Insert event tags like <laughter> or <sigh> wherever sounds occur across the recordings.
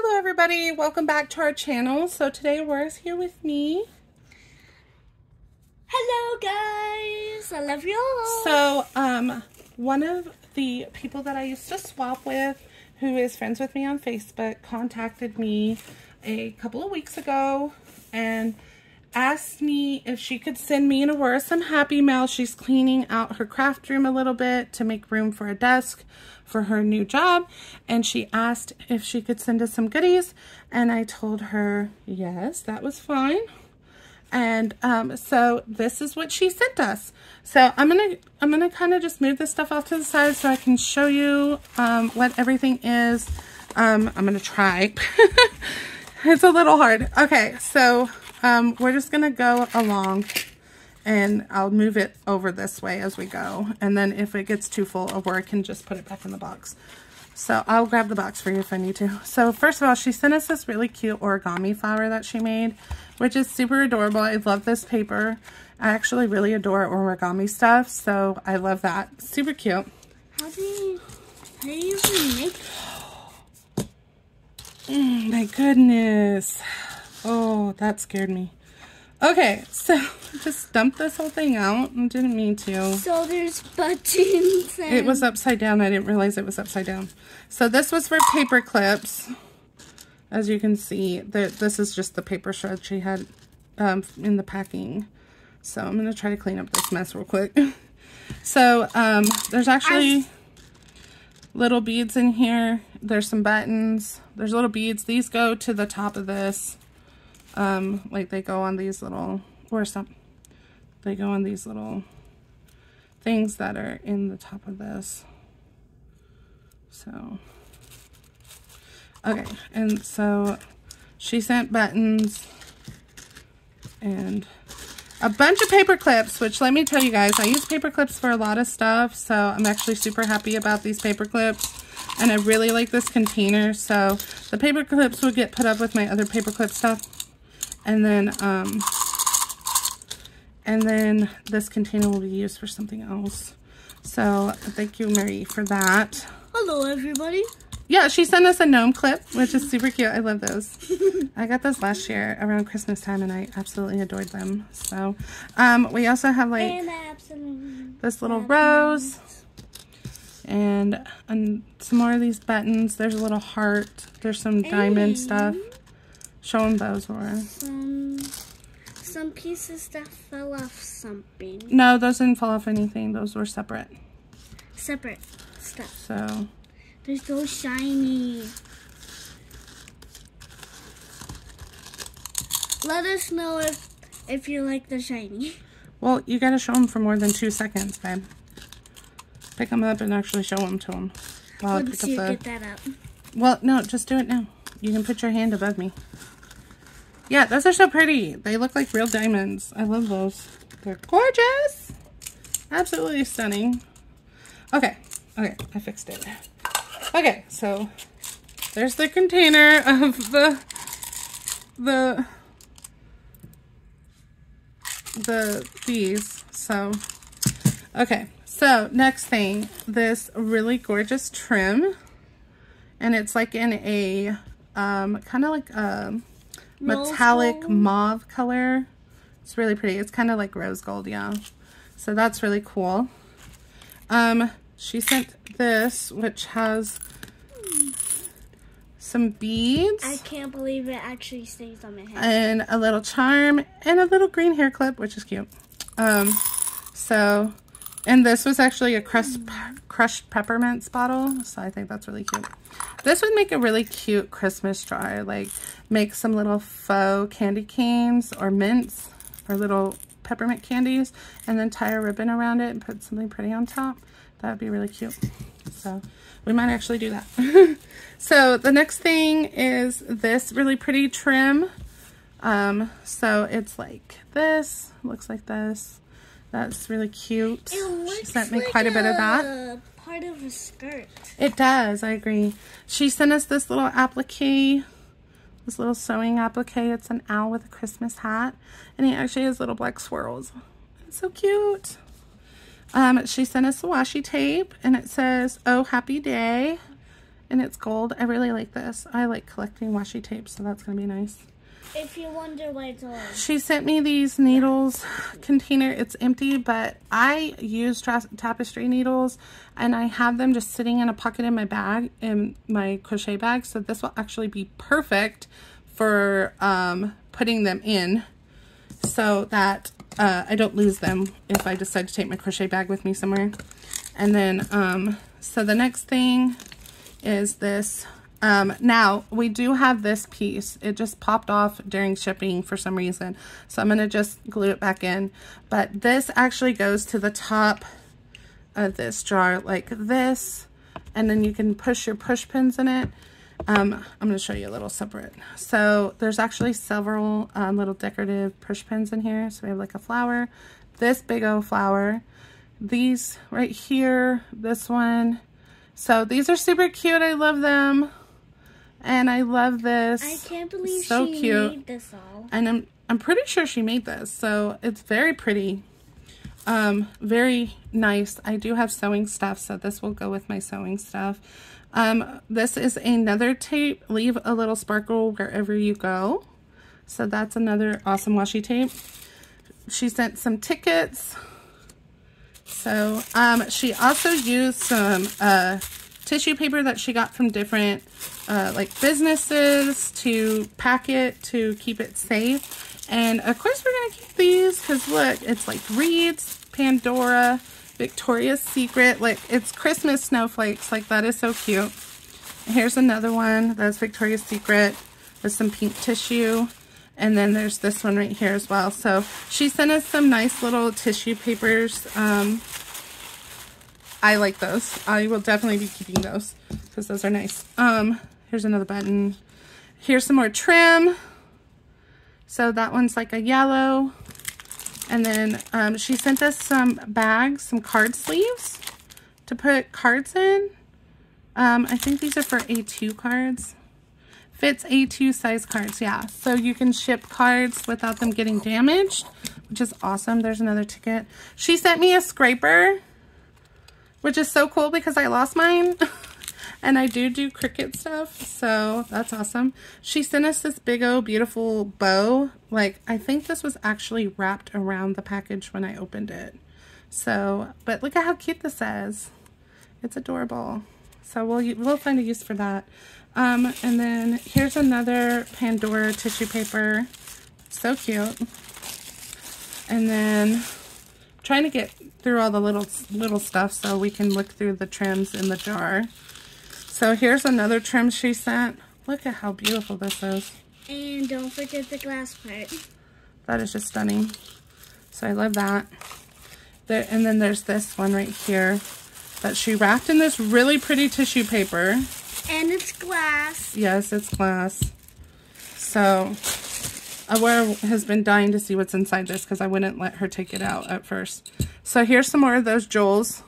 Hello everybody, welcome back to our channel. So today Aurora here with me. Hello guys, I love y'all. So um, one of the people that I used to swap with, who is friends with me on Facebook, contacted me a couple of weeks ago and asked me if she could send me and Aurora some Happy Mail. She's cleaning out her craft room a little bit to make room for a desk for her new job. And she asked if she could send us some goodies. And I told her, yes, that was fine. And um, so this is what she sent us. So I'm gonna I'm gonna kind of just move this stuff off to the side so I can show you um, what everything is. Um, I'm gonna try. <laughs> it's a little hard. Okay, so um, we're just gonna go along and I'll move it over this way as we go. And then if it gets too full, or I can just put it back in the box. So I'll grab the box for you if I need to. So first of all, she sent us this really cute origami flower that she made, which is super adorable. I love this paper. I actually really adore origami stuff, so I love that. Super cute. How do you, how do you even make mm, my goodness. Oh, that scared me. Okay, so <laughs> just dumped this whole thing out. I didn't mean to. So there's buttons. It was upside down. I didn't realize it was upside down. So this was for paper clips. As you can see, the, this is just the paper shred she had um, in the packing. So I'm going to try to clean up this mess real quick. <laughs> so um, there's actually little beads in here. There's some buttons. There's little beads. These go to the top of this um, like they go on these little, or some, they go on these little things that are in the top of this. So, okay, and so she sent buttons and a bunch of paper clips, which let me tell you guys, I use paper clips for a lot of stuff, so I'm actually super happy about these paper clips. And I really like this container, so the paper clips would get put up with my other paper clip stuff. And then, um, and then this container will be used for something else. So thank you, Mary, for that. Hello, everybody. Yeah, she sent us a gnome clip, which is super cute. I love those. I got those last year around Christmas time, and I absolutely adored them. So, um, we also have like this little rose and, and some more of these buttons. There's a little heart. There's some diamond stuff. Show them those, Laura. Some, some pieces that fell off something. No, those didn't fall off anything. Those were separate. Separate stuff. So. They're so shiny. Let us know if if you like the shiny. Well, you got to show them for more than two seconds, babe. Pick them up and actually show them to them. While Once I pick you up the... get that up. Well, no, just do it now. You can put your hand above me. Yeah, those are so pretty. They look like real diamonds. I love those. They're gorgeous. Absolutely stunning. Okay. Okay, I fixed it. Okay, so there's the container <laughs> of the the the these. So okay, so next thing, this really gorgeous trim. And it's like in a um kind of like a metallic gold. mauve color. It's really pretty. It's kind of like rose gold, yeah. So that's really cool. Um, she sent this, which has some beads. I can't believe it actually stays on my head. And a little charm and a little green hair clip, which is cute. Um, so, and this was actually a crushed, crushed peppermints bottle. So I think that's really cute. This would make a really cute Christmas jar. Like make some little faux candy canes or mints or little peppermint candies and then tie a ribbon around it and put something pretty on top. That would be really cute. So we might actually do that. <laughs> so the next thing is this really pretty trim. Um, so it's like this, looks like this. That's really cute. She sent me like quite a, a bit of that part of a skirt. It does, I agree. She sent us this little applique, this little sewing applique. It's an owl with a Christmas hat, and he actually has little black swirls. It's so cute. Um, she sent us a washi tape, and it says, oh, happy day. and it's gold. I really like this. I like collecting washi tape, so that's going to be nice. If you wonder why it's. She sent me these needles container. It's empty, but I use tapestry needles and I have them just sitting in a pocket in my bag, in my crochet bag. So this will actually be perfect for um, putting them in so that uh, I don't lose them if I decide to take my crochet bag with me somewhere. And then, um, so the next thing is this um, now, we do have this piece. It just popped off during shipping for some reason. So I'm going to just glue it back in. But this actually goes to the top of this jar like this. And then you can push your push pins in it. Um, I'm going to show you a little separate. So there's actually several um, little decorative push pins in here. So we have like a flower, this big old flower, these right here, this one. So these are super cute. I love them. And I love this. I can't believe so she cute. made this all. And I'm I'm pretty sure she made this. So it's very pretty. Um, very nice. I do have sewing stuff, so this will go with my sewing stuff. Um, this is another tape. Leave a little sparkle wherever you go. So that's another awesome washi tape. She sent some tickets. So um, she also used some uh, tissue paper that she got from different uh, like businesses to pack it to keep it safe. And of course we're going to keep these because look, it's like Reed's, Pandora, Victoria's Secret. Like it's Christmas snowflakes. Like that is so cute. And here's another one. That's Victoria's Secret with some pink tissue. And then there's this one right here as well. So she sent us some nice little tissue papers. Um, I like those. I will definitely be keeping those because those are nice. Um, here's another button. Here's some more trim. So that one's like a yellow. And then um, she sent us some bags, some card sleeves to put cards in. Um, I think these are for A2 cards. Fits A2 size cards, yeah. So you can ship cards without them getting damaged, which is awesome. There's another ticket. She sent me a scraper which is so cool because I lost mine. <laughs> and I do do Cricut stuff, so that's awesome. She sent us this big old beautiful bow. Like, I think this was actually wrapped around the package when I opened it. So, but look at how cute this is. It's adorable. So we'll, we'll find a use for that. Um, and then here's another Pandora tissue paper. So cute. And then trying to get through all the little little stuff so we can look through the trims in the jar. So here's another trim she sent. Look at how beautiful this is. And don't forget the glass part. That is just stunning. So I love that. There, and then there's this one right here that she wrapped in this really pretty tissue paper. And it's glass. Yes, it's glass. So Aurora has been dying to see what's inside this because I wouldn't let her take it out at first. So here's some more of those jewels.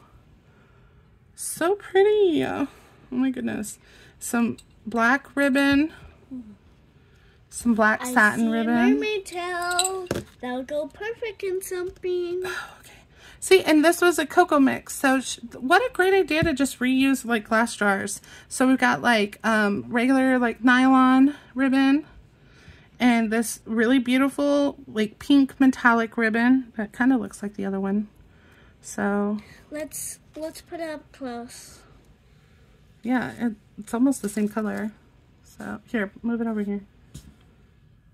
So pretty. Oh my goodness. Some black ribbon. Some black I satin ribbon. mermaid tail. That'll go perfect in something. Oh, okay. See, and this was a cocoa mix. So what a great idea to just reuse like glass jars. So we've got like um, regular like nylon ribbon and this really beautiful like pink metallic ribbon that kind of looks like the other one. So let's let's put it up close. yeah it, it's almost the same color. So here move it over here.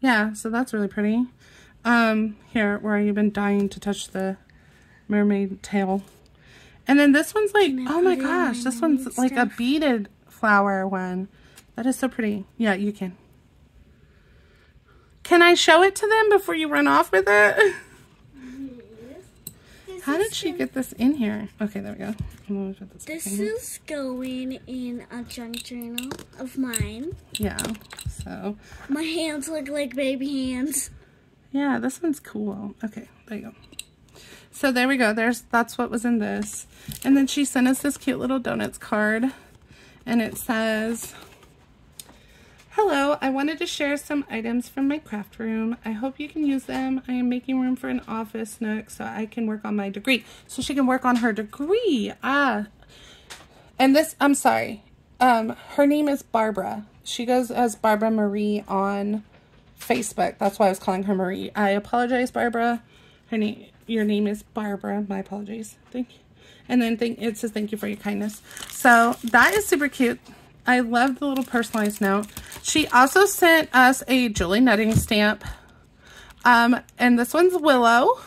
Yeah so that's really pretty. Um here where you've been dying to touch the mermaid tail. And then this one's like oh my gosh this one's like a beaded flower one. That is so pretty. Yeah you can can I show it to them before you run off with it? How did she get this in here? Okay, there we go. This, this is going in a junk journal of mine. Yeah, so. My hands look like baby hands. Yeah, this one's cool. Okay, there you go. So there we go. There's That's what was in this. And then she sent us this cute little donuts card. And it says, Hello, I wanted to share some items from my craft room. I hope you can use them. I am making room for an office nook so I can work on my degree. So she can work on her degree. Ah. And this, I'm sorry. Um, her name is Barbara. She goes as Barbara Marie on Facebook. That's why I was calling her Marie. I apologize, Barbara. Her name, your name is Barbara. My apologies. Thank you. And then thank, it says thank you for your kindness. So that is super cute. I love the little personalized note. She also sent us a Julie Nutting stamp. Um, and this one's Willow.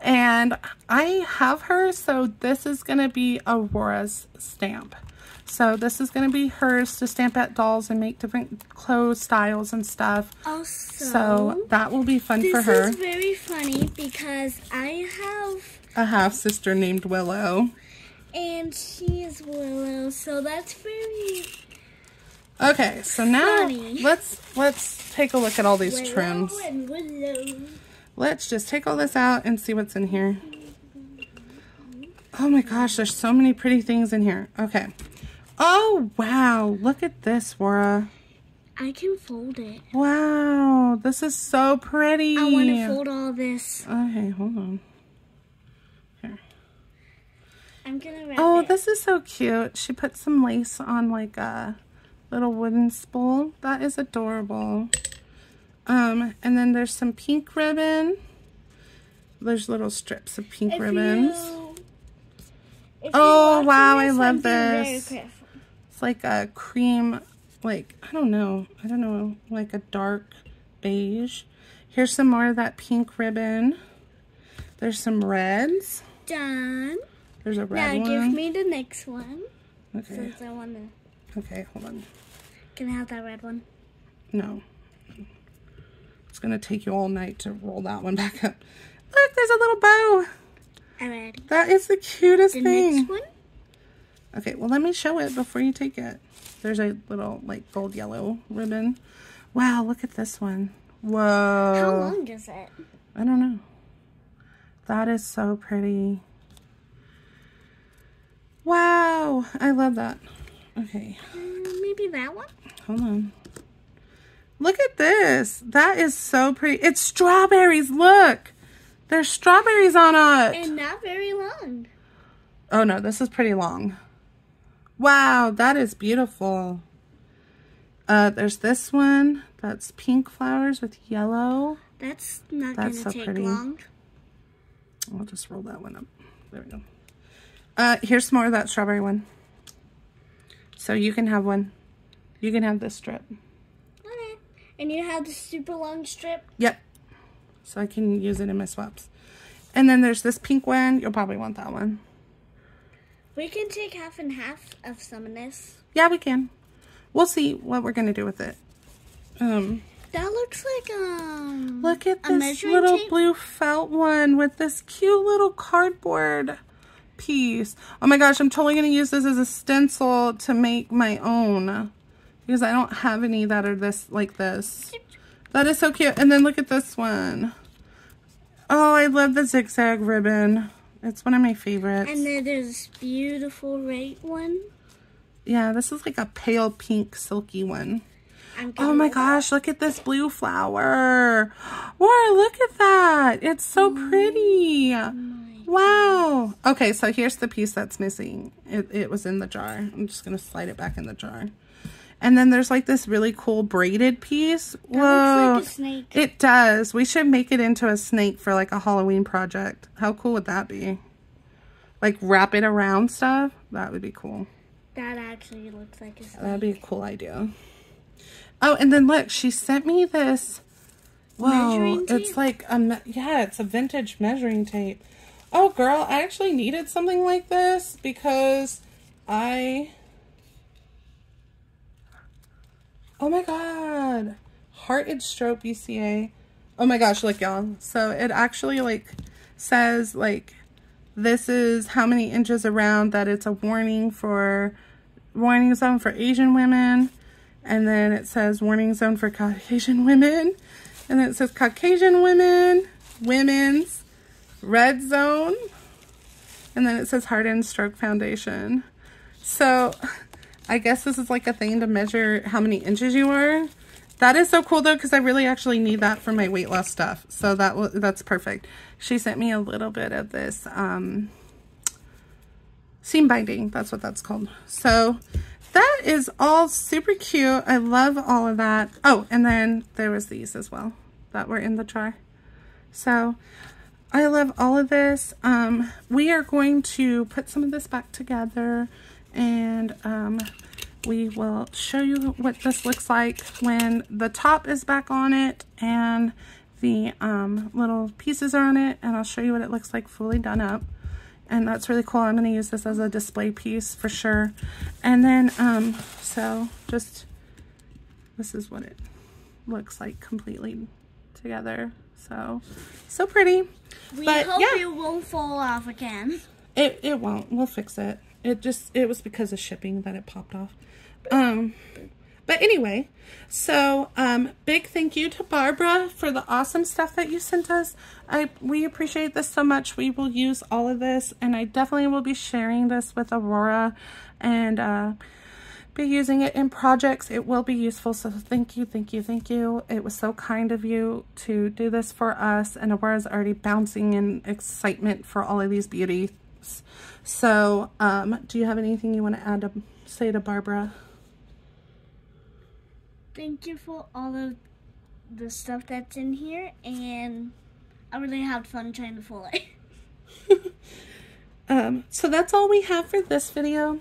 And I have her, so this is going to be Aurora's stamp. So this is going to be hers to stamp at dolls and make different clothes styles and stuff. Also, So that will be fun for her. this is very funny because I have, A half sister named Willow. And she is Willow, so that's very Okay, so now Funny. let's let's take a look at all these Willow trims. Let's just take all this out and see what's in here. Oh my gosh, there's so many pretty things in here. Okay. Oh, wow. Look at this, Wara. I can fold it. Wow. This is so pretty. I want to fold all this. Okay, hold on. I'm gonna wrap Oh, it. this is so cute. She put some lace on like a little wooden spool. That is adorable. Um, and then there's some pink ribbon. There's little strips of pink If ribbons. you- Oh, wow, I love I'm being very this. It's like a cream, like, I don't know. I don't know, like a dark beige. Here's some more of that pink ribbon. There's some reds. Done. There's a red Now one. give me the next one. okay, Since I want to. okay, hold on. Can I have that red one? No. It's gonna take you all night to roll that one back up. Look, there's a little bow. Ready. That is the cutest The thing. next one? Okay, well, let me show it before you take it. There's a little, like, gold yellow ribbon. Wow, look at this one. Whoa. How long is it? I don't know. That is so pretty. Wow, I love that. Okay, Uh, maybe that one? hold on. Look at this. That is so pretty. It's strawberries. Look. There's strawberries on it. And not very long. Oh no, this is pretty long. Wow, that is beautiful. Uh, there's this one. That's pink flowers with yellow. That's not That's gonna so take pretty. long. I'll just roll that one up. There we go. Uh, here's some more of that strawberry one. So you can have one. You can have this strip. Okay. And you have the super long strip. Yep. So I can use it in my swaps. And then there's this pink one. You'll probably want that one. We can take half and half of some of this. Yeah, we can. We'll see what we're going to do with it. Um, That looks like um. Look at this little tape? blue felt one with this cute little cardboard piece. Oh my gosh, I'm totally going to use this as a stencil to make my own. Because I don't have any that are this like this. That is so cute. And then look at this one. Oh, I love the zigzag ribbon. It's one of my favorites. And then there's this beautiful red one. yeah, this is like a pale pink silky one. Oh my gosh, look at this blue flower. Wow, look at that. It's so mm. pretty. Wow. Okay, so here's the piece that's missing. It, it was in the jar. I'm just going to slide it back in the jar. And then there's like this really cool braided piece. Whoa. looks like a snake. It does. We should make it into a snake for like a Halloween project. How cool would that be? Like wrap it around stuff? That would be cool. That actually looks like a snake. That'd be a cool idea. Oh, and then look, she sent me this. Whoa, it's like a yeah, it's a vintage measuring tape. Oh, girl, I actually needed something like this because I. Oh my god, Heart and Stroke BCA. Oh my gosh, look, y'all. So it actually like says like this is how many inches around that it's a warning for warning zone for Asian women. And then it says warning zone for Caucasian women. And then it says Caucasian women, women's, red zone. And then it says Heart and Stroke Foundation. So I guess this is like a thing to measure how many inches you are. That is so cool though, because I really actually need that for my weight loss stuff. So that that's perfect. She sent me a little bit of this um, seam binding. That's what that's called. So that is all super cute. I love all of that. Oh, and then there was these as well that were in the jar. So I love all of this. Um, we are going to put some of this back together and um, we will show you what this looks like when the top is back on it and the um, little pieces are on it and I'll show you what it looks like fully done up and that's really cool. I'm going to use this as a display piece for sure. And then, um, so just, this is what it looks like completely together. So, so pretty. We but, hope yeah. it won't fall off again. It, it won't. We'll fix it. It just, it was because of shipping that it popped off. Um, but anyway, so um, big thank you to Barbara for the awesome stuff that you sent us. I We appreciate this so much. We will use all of this and I definitely will be sharing this with Aurora and uh, be using it in projects. It will be useful. So thank you, thank you, thank you. It was so kind of you to do this for us and Aurora's already bouncing in excitement for all of these beauties. So um, do you have anything you want to add to say to Barbara? Thank you for all of the stuff that's in here, and I really had fun trying to fool it. <laughs> um, so that's all we have for this video.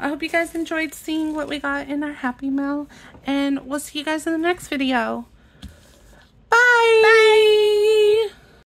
I hope you guys enjoyed seeing what we got in our Happy Mail. And we'll see you guys in the next video. Bye! Bye!